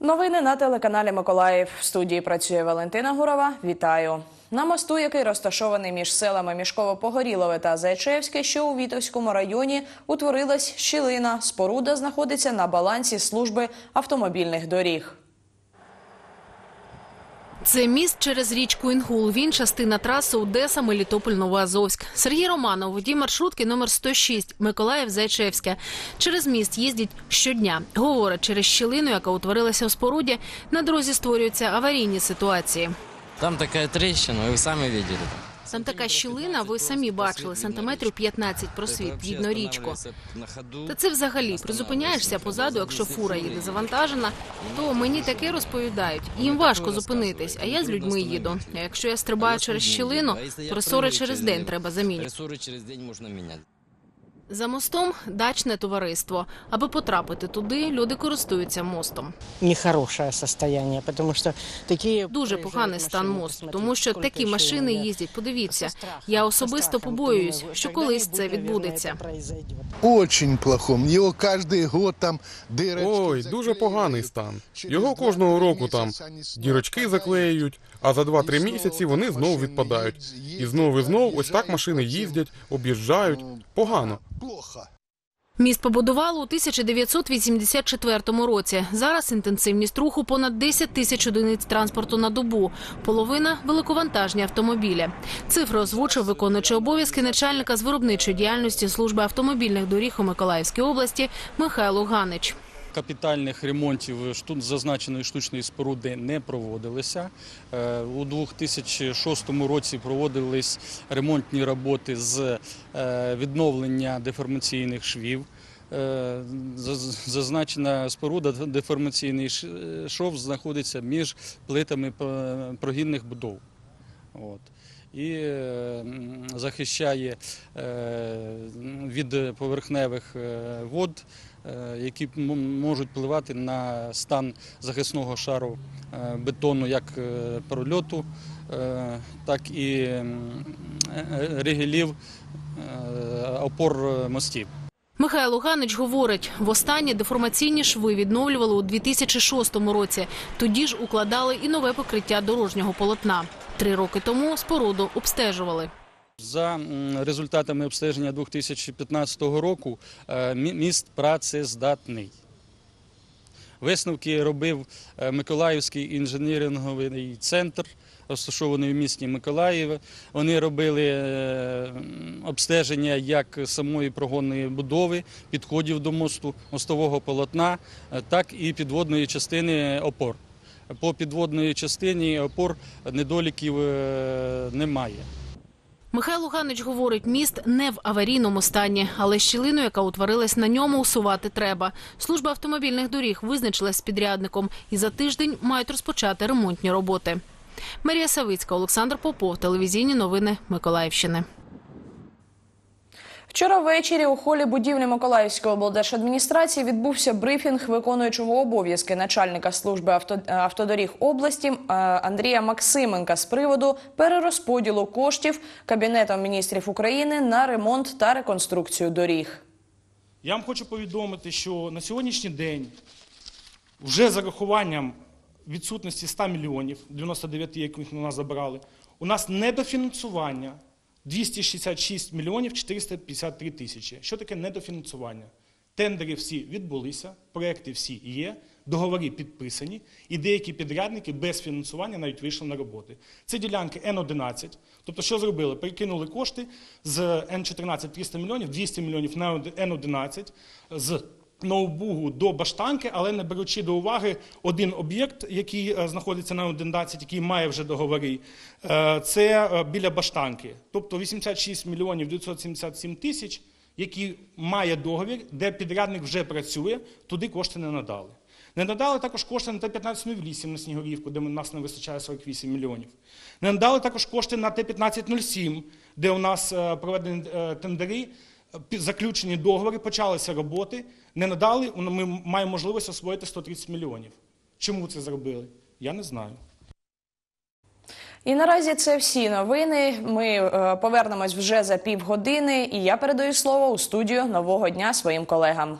Новини на телеканалі Миколаїв. В студії працює Валентина Гурова. Вітаю. На мосту, який розташований між селами Мішково-Погорілове та Зайчевське, що у Вітовському районі, утворилась щілина. Споруда знаходиться на балансі служби автомобільних доріг. Це міст через річку Інгул. Він частина траси Одеса, Мелітополь, Новоазовськ. Сергій Романов, водій маршрутки номер 106, Миколаїв, Зайчевське. Через міст їздять щодня. Говорить, через щілину, яка утворилася у споруді, на дорозі створюються аварійні ситуації. Там така трещина, ви самі видели. Там така щілина, ви самі бачили, сантиметрів 15 просвіт, видно річку. Та це взагалі призупиняєшся позаду, якщо фура їде завантажена, то мені таке розповідають. Їм важко зупинитись, а я з людьми їду. А якщо я стрибаю через щілину, пресори через день треба замінювати. За мостом дачне товариство. Аби потрапити туди, люди користуються мостом. нехорошее состояние, потому что такие Дуже поганий стан мосту, тому що такі машини їздять. Подивіться, я особисто побоююсь, що колись це відбудеться. Очень плохом. Його кожен год там дирочки. Ой, дуже поганий стан. Його кожного року там дірочки заклеюють, а за 2-3 місяці вони знову відпадають. І знову і знову ось так машини їздять, об'їжджають. Погано. Плохо. Міст побудували у 1984 році. Зараз інтенсивність руху понад 10 тисяч одиниць транспорту на добу. Половина великовантажні автомобілі. Цифру озвучив виконуючий обов'язки начальника з виробничої діяльності служби автомобільних доріг у Миколаївській області Михайло Ганич. Капітальних ремонтів зазначеної штучної споруди не проводилися. Е, У 2006 році проводились ремонтні роботи з е, відновлення деформаційних швів. Е, Зазначена споруда, деформаційний шов знаходиться між плитами прогінних будов. І захищає від поверхневих вод, які м- можуть впливати на стан захисного шару е, бетону як е, прольоту, е, так і е, ригелів е, опор е, мостів. Михайло Ганич говорить, востаннє деформаційні шви відновлювали у 2006 році. Тоді ж укладали і нове покриття дорожнього полотна. Три роки тому споруду обстежували. За результатами обстеження 2015 року е, міст працездатний. Висновки робив е, Миколаївський інженеринговий центр, розташований в місті Миколаєве. Вони робили е, обстеження як самої прогонної будови, підходів до мосту, мостового полотна, так і підводної частини опор. По підводної частині опор недоліків немає. Михайло Ганич говорить, міст не в аварійному стані, але щілину, яка утворилась на ньому, усувати треба. Служба автомобільних доріг визначилась з підрядником і за тиждень мають розпочати ремонтні роботи. Марія Савицька, Олександр Попов, телевізійні новини Миколаївщини. Вчора ввечері у холі будівлі Миколаївської облдержадміністрації відбувся брифінг виконуючого обов'язки начальника служби автодоріг області е, Андрія Максименка з приводу перерозподілу коштів Кабінетом міністрів України на ремонт та реконструкцію доріг. Я вам хочу повідомити, що на сьогоднішній день вже за рахуванням відсутності 100 мільйонів, 99, яких у нас забрали, у нас недофінансування 266 мільйонів 453 тисячі. Що таке недофінансування? Тендери всі відбулися, проекти всі є, договори підписані, і деякі підрядники без фінансування навіть вийшли на роботи. Це ділянки Н-11. Тобто, що зробили? Перекинули кошти з Н-14 300 мільйонів, 200 мільйонів на Н-11, з ноутбугу до баштанки, але не беручи до уваги один об'єкт, який е, знаходиться на 11, який має вже договори, е, це е, біля баштанки. Тобто 86 мільйонів 977 тисяч, які має договір, де підрядник вже працює, туди кошти не надали. Не надали також кошти на Т-1508 на Снігурівку, де у нас не вистачає 48 мільйонів. Не надали також кошти на Т-1507, де у нас проведені тендери, заключені договори, почалися роботи. Не надали, ми маємо можливість освоїти 130 мільйонів. Чому це зробили? Я не знаю. І наразі це всі новини. Ми е, повернемось вже за півгодини. І я передаю слово у студію нового дня своїм колегам.